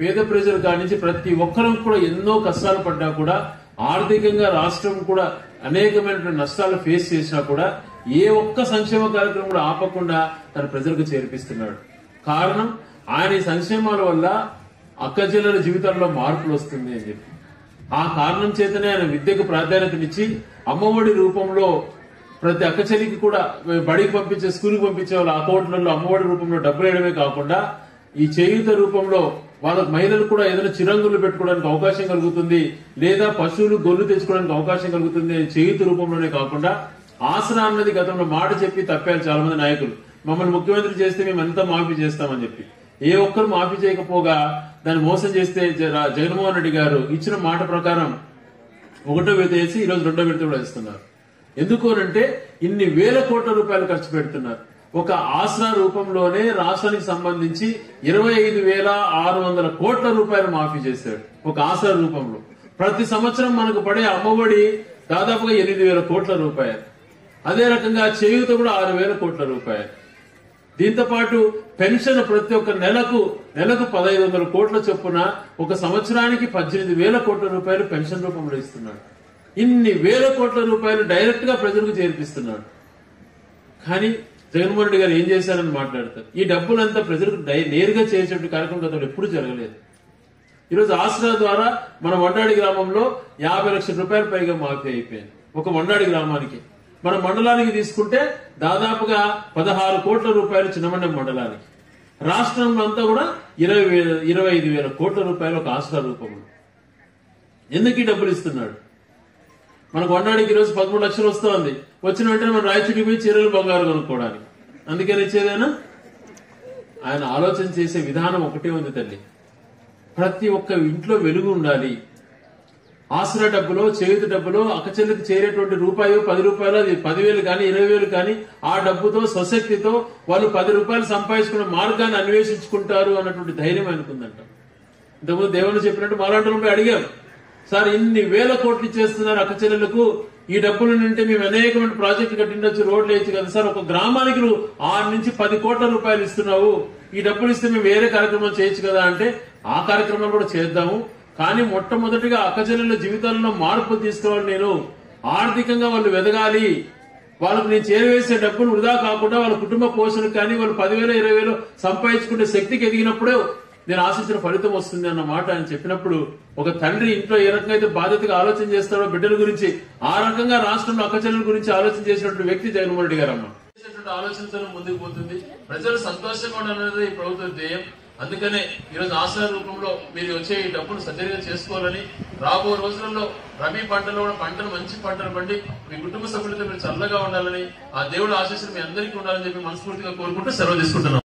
పేద ప్రజలు కానించి ప్రతి ఒక్కరూ కూడా ఎన్నో కష్టాలు పడ్డా కూడా ఆర్థికంగా రాష్ట్రం కూడా అనేకమైనటువంటి నష్టాలు ఫేస్ చేసినా కూడా ఏ ఒక్క సంక్షేమ కార్యక్రమం కూడా ఆపకుండా తన ప్రజలకు చేర్పిస్తున్నాడు. కారణం ఆయన సంక్షేమాల వల్ల అక్క జిల్లల జీవితాల్లో మార్పులు వస్తుంది అని చెప్పి. ఆ కారణం చేతనే ఆయన విద్యకు ప్రాధాన్యతనిచ్చి అమ్మఒడి రూపంలో ప్రతి అక్క చెల్లికి కూడా బడికి పంపించే స్కూల్కి పంపించే వాళ్ళ అకౌంట్లలో అమ్మఒడి రూపంలో డబ్బులు వేయడమే కాకుండా ఈ చేయుత రూపంలో వాళ్ళకు మహిళలు కూడా ఏదైనా చిరంగులు పెట్టుకోవడానికి అవకాశం కలుగుతుంది లేదా పశువులు గొర్రెలు తెచ్చుకోవడానికి అవకాశం కలుగుతుంది అని చేయుత రూపంలోనే కాకుండా ఆసరా అన్నది గతంలో మాట చెప్పి తప్పారు చాలా మంది నాయకులు. మమ్మల్ని ముఖ్యమంత్రి చేస్తే మేము ఎంత మాఫీ చేస్తామని చెప్పి. ఏ ఒక్కరు మాఫీ చేయకపోగా దాన్ని మోసం చేస్తే జ- జగన్మోహన్ రెడ్డి గారు ఇచ్చిన మాట ప్రకారం ఒకటో విడత వేసి ఈ రోజు రెండో విడత కూడా ఇస్తున్నారు ఎందుకు అంటే ఇన్ని వేల కోట్ల రూపాయలు ఖర్చు పెడుతున్నారు. ఒక ఆసరా రూపంలోనే రాష్ట్రానికి సంబంధించి ఇరవై ఐదు వేల ఆరు వందల కోట్ల రూపాయలు మాఫీ చేశాడు ఒక ఆసరా రూపంలో. ప్రతి సంవత్సరం మనకు పడే అమ్మఒడి దాదాపుగా ఎనిమిది వేల కోట్ల రూపాయలు. అదే రకంగా చేయూత కూడా ఆరు వేల కోట్ల రూపాయలు. దీంతో పాటు పెన్షన్ ప్రతి ఒక్క నెలకు నెలకు పదహైదు వందల కోట్ల చొప్పున ఒక సంవత్సరానికి పద్దెనిమిది వేల కోట్ల రూపాయలు పెన్షన్ రూపంలో ఇస్తున్నాడు. ఇన్ని వేల కోట్ల రూపాయలు డైరెక్ట్గా ప్రజలకు చేర్పిస్తున్నాడు. కానీ జగన్మోహన్ రెడ్డి గారు ఏం చేశారని మాట్లాడతారు. ఈ డబ్బులంతా ప్రజలకు నేరుగా చేసేటువంటి కార్యక్రమం గతంలో ఎప్పుడు జరగలేదు. ఈరోజు ఆసరా ద్వారా మన వండాడి గ్రామంలో యాభై లక్షల రూపాయల పైగా మాఫీ అయిపోయింది ఒక వండాడి గ్రామానికి. మన మండలానికి తీసుకుంటే దాదాపుగా పదహారు కోట్ల రూపాయలు చిన్నమండం మండలానికి. రాష్ట్రంలో అంతా కూడా ఇరవై వేల ఇరవై ఐదు వేల కోట్ల రూపాయలు ఒక ఆసరా రూపంలో. ఎందుకు ఈ డబ్బులు ఇస్తున్నాడు? మన వండాడికి ఈరోజు పదమూడు లక్షలు వస్తోంది. వచ్చిన వెంటనే మనం రాయచుడికి పోయి చీరలు బంగారు కొనుక్కోవడానికి. అందుకని ఇచ్చేదేనా ఆయన ఆలోచన చేసే విధానం ఒకటే ఉంది తల్లి. ప్రతి ఒక్క ఇంట్లో వెలుగు ఉండాలి. ఆసరా డబ్బులో చేతి డబ్బులో అక్కచెల్లికి చేరేటువంటి రూపాయి పది రూపాయలు అది పదివేలు కానీ ఇరవై వేలు కానీ ఆ డబ్బుతో స్వశక్తితో వాళ్ళు పది రూపాయలు సంపాదించుకునే మార్గాన్ని అన్వేషించుకుంటారు అన్నటువంటి ధైర్యం అనుకుందంట ఇంతకుముందు దేవుని చెప్పినట్టు మాలాంటి పోయి అడిగాం సార్ ఇన్ని వేల కోట్లు ఇచ్చేస్తున్నారు అక్క చెల్లెలకు ఈ డబ్బులు నుండి మేము అనేకమైన ప్రాజెక్టులు కట్టిండొచ్చు రోడ్లు వేయచ్చు కదా సార్. ఒక గ్రామానికి నువ్వు ఆరు నుంచి పది కోట్ల రూపాయలు ఇస్తున్నావు. ఈ డబ్బులు ఇస్తే మేము వేరే కార్యక్రమం చేయొచ్చు కదా అంటే ఆ కార్యక్రమం కూడా చేద్దాము. కానీ మొట్టమొదటిగా అక్క చెల్లెల జీవితాల్లో మార్పు తీసుకోవాలి నేను. ఆర్థికంగా వాళ్ళు వెదగాలి. వాళ్ళకు నేను చేరవేసే డబ్బులు వృధా కాకుండా వాళ్ళ కుటుంబ పోషణకు కానీ వాళ్ళు పదివేలు ఇరవై వేలు సంపాదించుకునే శక్తికి ఎదిగినప్పుడే నేను ఆశించిన ఫలితం వస్తుంది అన్న మాట ఆయన చెప్పినప్పుడు ఒక తండ్రి ఇంట్లో ఏ రకంగా అయితే బాధ్యతగా ఆలోచన చేస్తాడో బిడ్డల గురించి ఆ రకంగా రాష్ట్రంలో అక్కచెల్లెల గురించి ఆలోచన చేసినటువంటి వ్యక్తి జగన్మోహన్ రెడ్డి గారమ్మ అమ్మ. ఆలోచనతో ముందుకు పోతుంది. ప్రజలు సంతోషంగా ఉండాలనేది ఈ ప్రభుత్వ ధ్యేయం. అందుకనే ఈరోజు ఆశల రూపంలో మీరు వచ్చే ఈ డబ్బును సద్వినియోగం చేసుకోవాలని రాబో రోజులలో రబీ పంటలో కూడా పంటలు మంచి పంటలు పండి మీ కుటుంబ సభ్యులతో మీరు చల్లగా ఉండాలని ఆ దేవుడు ఆశీస్సులు మీ అందరికీ ఉండాలని చెప్పి మనస్ఫూర్తిగా కోరుకుంటూ సెలవు తీసుకుంటున్నాం.